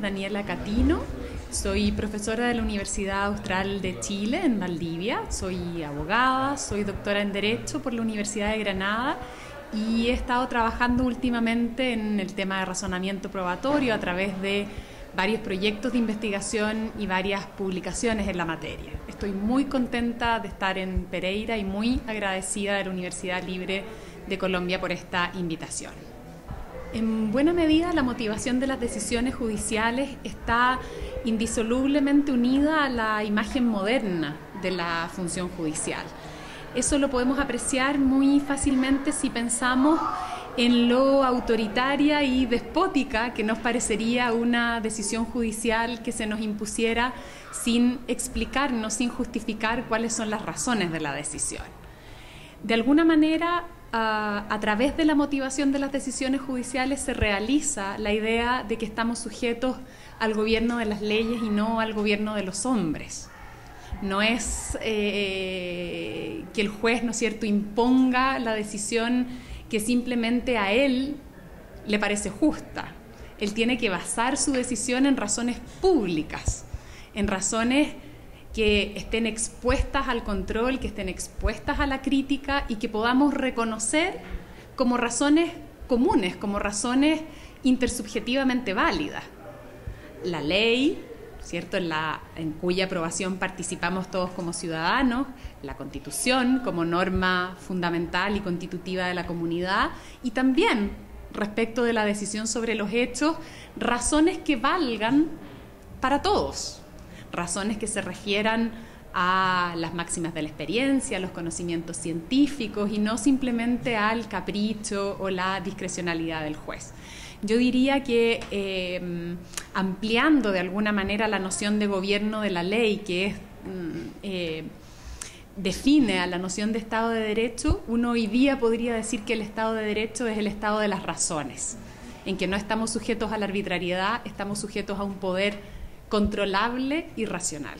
Daniela Catino. Soy profesora de la Universidad Austral de Chile en Valdivia. Soy abogada, soy doctora en Derecho por la Universidad de Granada y he estado trabajando últimamente en el tema de razonamiento probatorio a través de varios proyectos de investigación y varias publicaciones en la materia. Estoy muy contenta de estar en Pereira y muy agradecida de la Universidad Libre de Colombia por esta invitación. En buena medida la motivación de las decisiones judiciales está indisolublemente unida a la imagen moderna de la función judicial. Eso lo podemos apreciar muy fácilmente si pensamos en lo autoritaria y despótica que nos parecería una decisión judicial que se nos impusiera sin explicarnos, sin justificar cuáles son las razones de la decisión. De alguna manera, a, través de la motivación de las decisiones judiciales se realiza la idea de que estamos sujetos al gobierno de las leyes y no al gobierno de los hombres. No es eh, que el juez, ¿no es cierto?, imponga la decisión que simplemente a él le parece justa. Él tiene que basar su decisión en razones públicas, en razones que estén expuestas al control, que estén expuestas a la crítica y que podamos reconocer como razones comunes, como razones intersubjetivamente válidas. La ley, ¿cierto? En, la, en cuya aprobación participamos todos como ciudadanos, la constitución como norma fundamental y constitutiva de la comunidad y también respecto de la decisión sobre los hechos, razones que valgan para todos, razones que se refieran a las máximas de la experiencia, a los conocimientos científicos y no simplemente al capricho o la discrecionalidad del juez. Yo diría que eh, ampliando de alguna manera la noción de gobierno de la ley, que mm, eh, define a la noción de Estado de Derecho, uno hoy día podría decir que el Estado de Derecho es el Estado de las razones, en que no estamos sujetos a la arbitrariedad, estamos sujetos a un poder controlable y racional.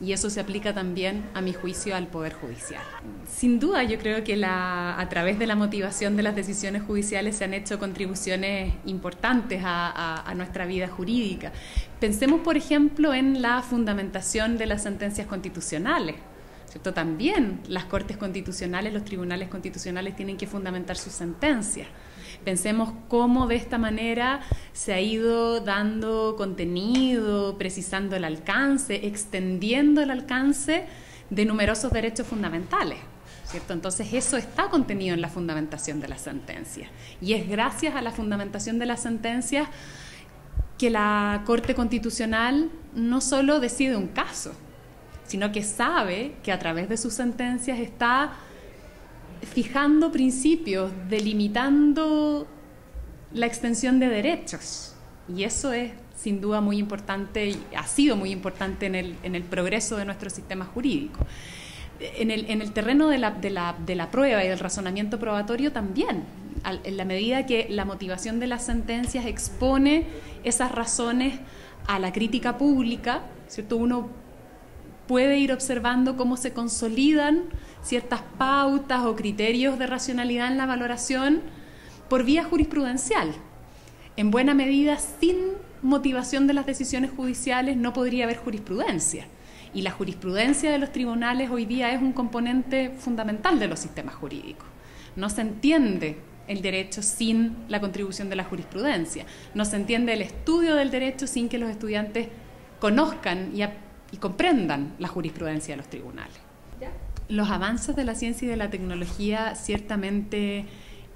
Y eso se aplica también, a mi juicio, al Poder Judicial. Sin duda, yo creo que a través de la motivación de las decisiones judiciales se han hecho contribuciones importantes a, nuestra vida jurídica. Pensemos, por ejemplo, en la fundamentación de las sentencias constitucionales. ¿cierto? También las Cortes Constitucionales, los tribunales constitucionales tienen que fundamentar sus sentencias. Pensemos cómo de esta manera se ha ido dando contenido, precisando el alcance, extendiendo el alcance de numerosos derechos fundamentales. ¿Cierto? Entonces eso está contenido en la fundamentación de las sentencias. Y es gracias a la fundamentación de las sentencias que la Corte Constitucional no solo decide un caso, sino que sabe que a través de sus sentencias está fijando principios, delimitando la extensión de derechos. Y eso es sin duda muy importante y ha sido muy importante en el, en el progreso de nuestro sistema jurídico. En el, en el terreno de la, de, la, de la, prueba y del razonamiento probatorio también, en la medida que la motivación de las sentencias expone esas razones a la crítica pública, ¿cierto? uno puede ir observando cómo se consolidan ciertas pautas o criterios de racionalidad en la valoración por vía jurisprudencial. En buena medida, sin motivación de las decisiones judiciales no podría haber jurisprudencia. Y la jurisprudencia de los tribunales hoy día es un componente fundamental de los sistemas jurídicos. No se entiende el derecho sin la contribución de la jurisprudencia. No se entiende el estudio del derecho sin que los estudiantes conozcan y, comprendan la jurisprudencia de los tribunales. Los avances de la ciencia y de la tecnología ciertamente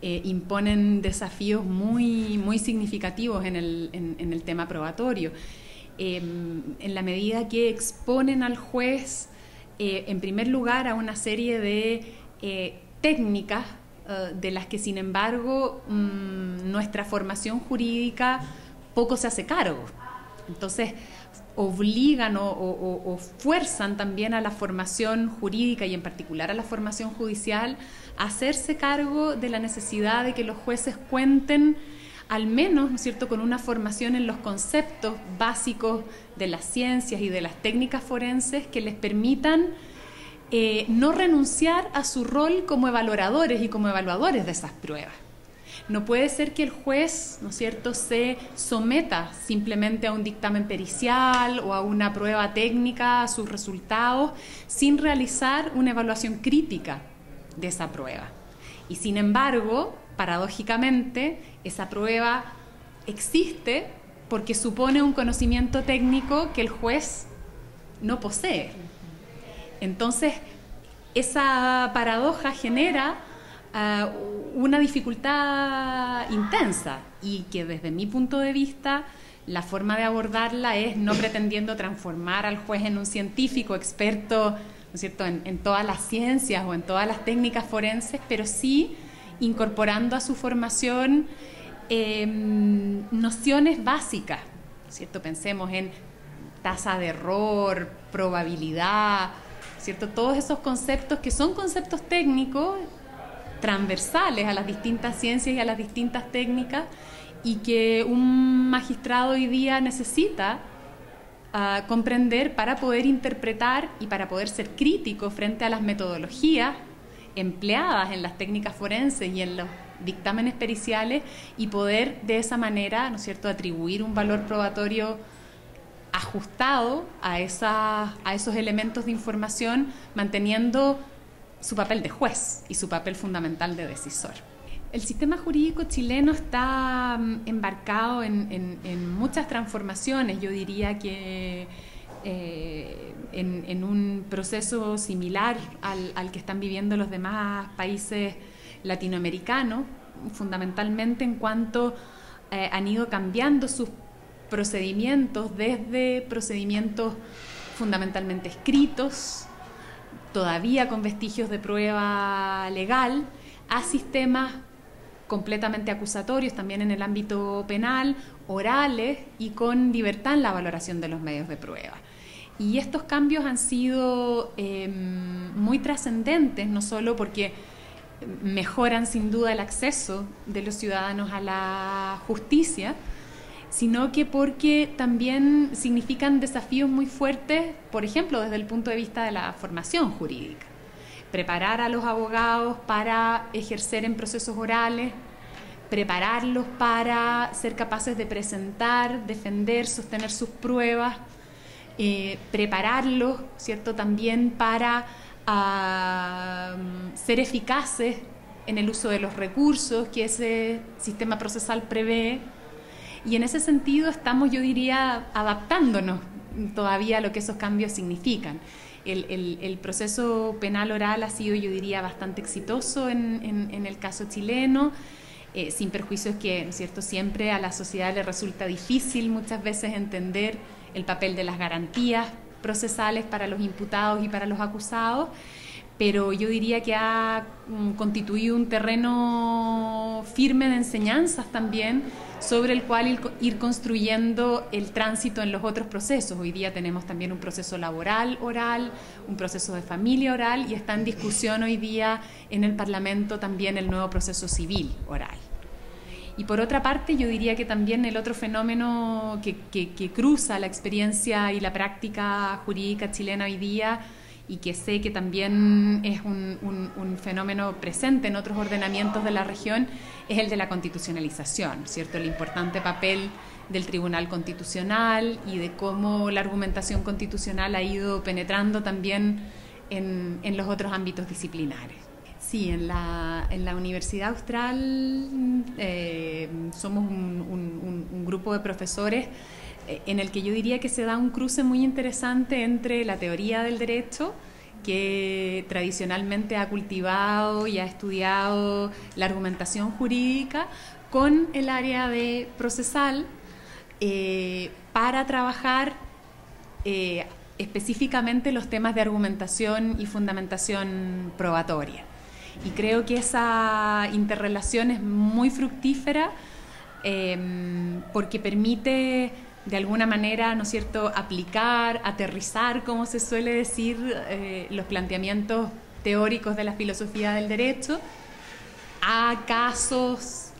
eh, imponen desafíos muy, muy significativos en el, en, el tema probatorio. Em, en la medida que exponen al juez, eh, en primer lugar, a una serie de eh, técnicas de las que, sin embargo, mm, nuestra formación jurídica poco se hace cargo. Entonces, obligan o, fuerzan también a la formación jurídica y en particular a la formación judicial a hacerse cargo de la necesidad de que los jueces cuenten al menos, ¿no es cierto?, con una formación en los conceptos básicos de las ciencias y de las técnicas forenses que les permitan eh, no renunciar a su rol como evaluadores y como evaluadores de esas pruebas. No puede ser que el juez, ¿no es cierto?, se someta simplemente a un dictamen pericial o a una prueba técnica, a sus resultados, sin realizar una evaluación crítica de esa prueba. Y sin embargo, paradójicamente, esa prueba existe porque supone un conocimiento técnico que el juez no posee. Entonces, esa paradoja genera una dificultad intensa y que desde mi punto de vista la forma de abordarla es no pretendiendo transformar al juez en un científico experto ¿no es cierto? En, todas las ciencias o en todas las técnicas forenses, pero sí incorporando a su formación em, nociones básicas, ¿cierto? Pensemos en tasa de error, probabilidad, ¿cierto? Todos esos conceptos que son conceptos técnicos transversales a las distintas ciencias y a las distintas técnicas y que un magistrado hoy día necesita uh, comprender para poder interpretar y para poder ser crítico frente a las metodologías empleadas en las técnicas forenses y en los dictámenes periciales y poder de esa manera, ¿no es cierto?, atribuir un valor probatorio ajustado a, esa, a esos elementos de información, manteniendo su papel de juez y su papel fundamental de decisor. El sistema jurídico chileno está mm, embarcado en, muchas transformaciones, yo diría que eh, en, un proceso similar al, que están viviendo los demás países latinoamericanos, fundamentalmente en cuanto eh, han ido cambiando sus procedimientos desde procedimientos fundamentalmente escritos, todavía con vestigios de prueba legal, a sistemas completamente acusatorios también en el ámbito penal, orales y con libertad en la valoración de los medios de prueba. Y estos cambios han sido em, muy trascendentes, no solo porque mejoran sin duda el acceso de los ciudadanos a la justicia, sino que porque también significan desafíos muy fuertes, por ejemplo, desde el punto de vista de la formación jurídica. Preparar a los abogados para ejercer en procesos orales, prepararlos para ser capaces de presentar, defender, sostener sus pruebas, eh, prepararlos, ¿cierto?, también para ah, ser eficaces en el uso de los recursos que ese sistema procesal prevé y en ese sentido estamos, yo diría, adaptándonos todavía a lo que esos cambios significan. El, proceso penal oral ha sido, yo diría, bastante exitoso en, el caso chileno, eh, sin perjuicios que, ¿no es cierto?, siempre a la sociedad le resulta difícil muchas veces entender el papel de las garantías procesales para los imputados y para los acusados pero yo diría que ha mm, constituido un terreno firme de enseñanzas también sobre el cual ir, construyendo el tránsito en los otros procesos. Hoy día tenemos también un proceso laboral oral, un proceso de familia oral y está en discusión hoy día en el Parlamento también el nuevo proceso civil oral. Y por otra parte, yo diría que también el otro fenómeno que, que cruza la experiencia y la práctica jurídica chilena hoy día y que sé que también es un, fenómeno presente en otros ordenamientos de la región, es el de la constitucionalización, ¿cierto? El importante papel del Tribunal Constitucional y de cómo la argumentación constitucional ha ido penetrando también en, los otros ámbitos disciplinares. Sí, en la, en la Universidad Austral eh, somos un grupo de profesores en el que yo diría que se da un cruce muy interesante entre la teoría del derecho, que tradicionalmente ha cultivado y ha estudiado la argumentación jurídica, con el área de procesal eh, para trabajar eh, específicamente los temas de argumentación y fundamentación probatoria. Y creo que esa interrelación es muy fructífera eh, porque permite de alguna manera, ¿no es cierto?, aplicar, aterrizar, como se suele decir, eh, los planteamientos teóricos de la filosofía del derecho a casos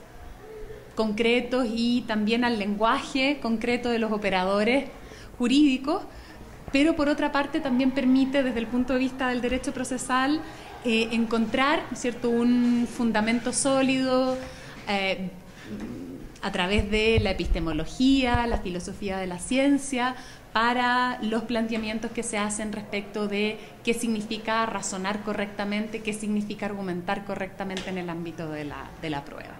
concretos y también al lenguaje concreto de los operadores jurídicos, pero por otra parte también permite desde el punto de vista del derecho procesal eh, encontrar ¿cierto? un fundamento sólido eh, a través de la epistemología, la filosofía de la ciencia, para los planteamientos que se hacen respecto de qué significa razonar correctamente, qué significa argumentar correctamente en el ámbito de la, de la prueba.